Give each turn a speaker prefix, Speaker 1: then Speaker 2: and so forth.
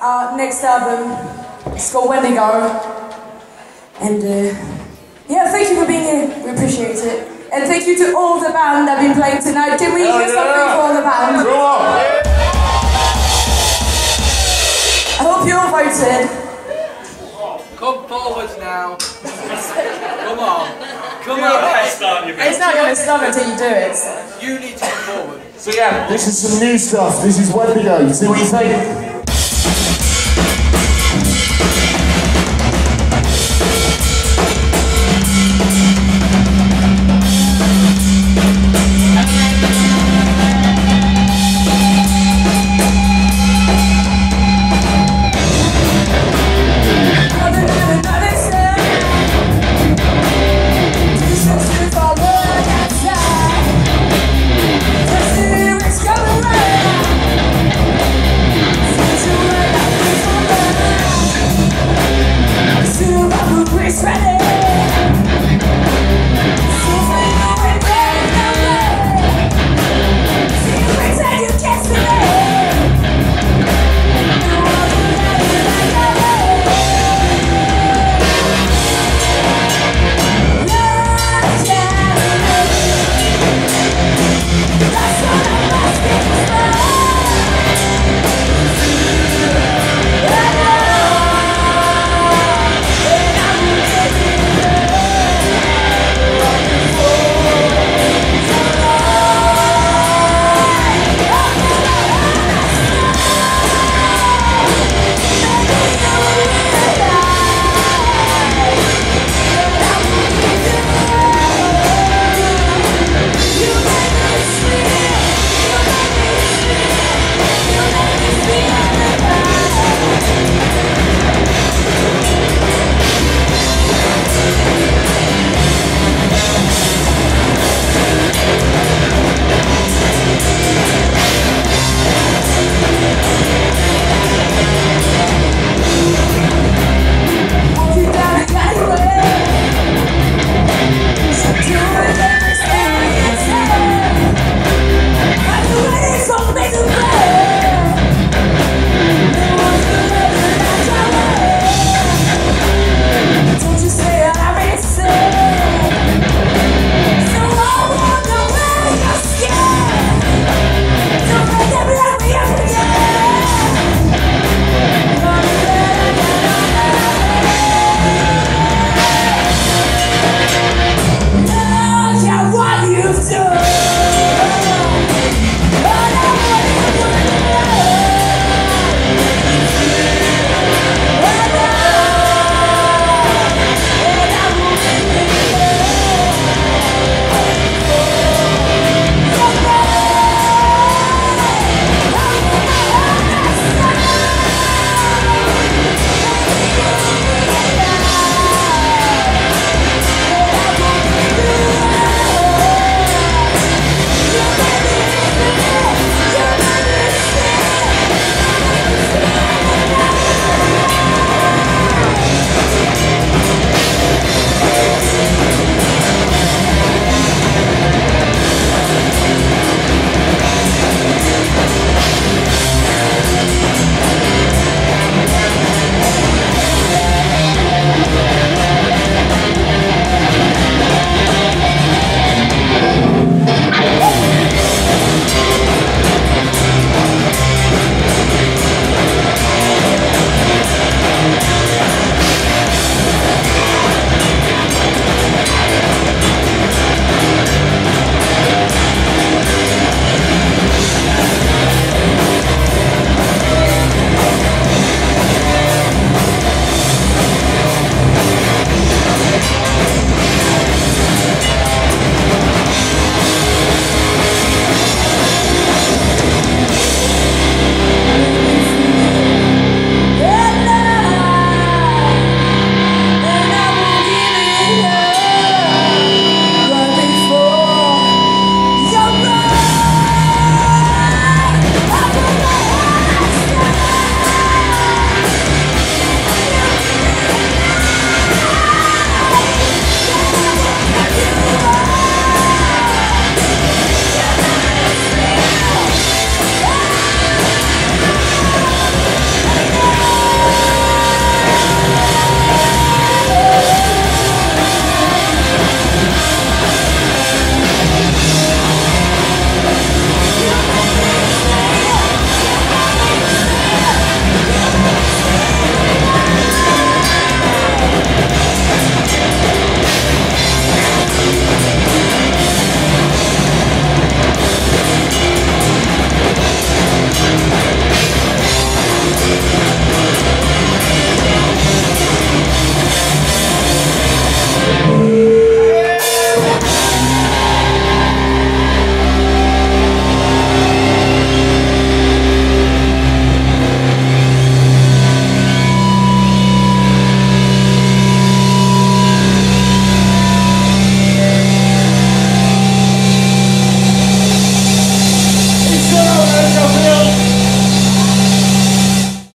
Speaker 1: our next album. It's called Wendigo. And uh, yeah, thank you for being here. We appreciate it. And thank you to all the band that have been playing tonight. Can we hear something
Speaker 2: yeah.
Speaker 1: for all the band?
Speaker 2: Come on.
Speaker 1: I hope you all voted.
Speaker 3: Come forward now. Come on. Come on.
Speaker 1: It's not going to stop until you do it.
Speaker 3: You need to come forward.
Speaker 2: So yeah, this is some new stuff. This is Wendigo. See what you think?